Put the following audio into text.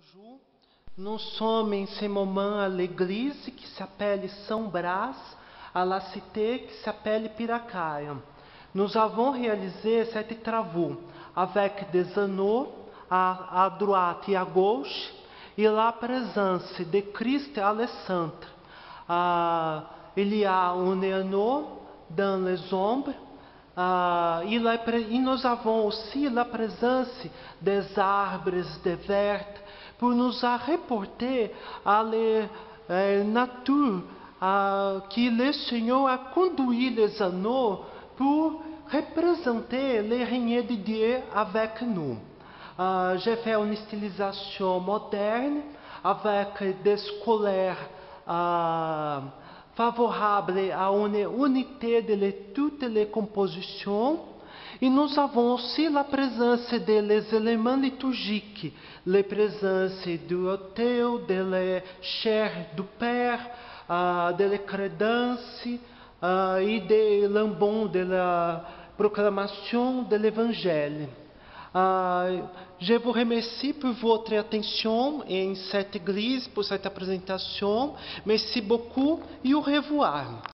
Bonjour, nous sommes en ce moment à l'église qui s'appelle São Brás, à la cité qui s'appelle Piracaia. Nous avons réalisé sept travaux avec des anneaux à, à droite et à gauche et la présence de Christ à le centre. Ah, il y a un anneau dans les ombres e, e nós avons aussi la présence des arbres de verte pour nous reporter à la eh, nature que le Seigneur a conduit les anneaux pour représenter le règne de Dieu avec nous. Ah, J'ai fait une stylisation moderne avec des couleurs ah, favorables à une unité de toutes les compositions. E nous avons aussi la présence des éléments liturgiques, la présence du autel, de la chair du Père, uh, de la crédence uh, e de l'ambon de la proclamation de l'Évangile. Uh, je vous remercie pour votre attention em cette église, pour cette présentation. Merci beaucoup e au revoir.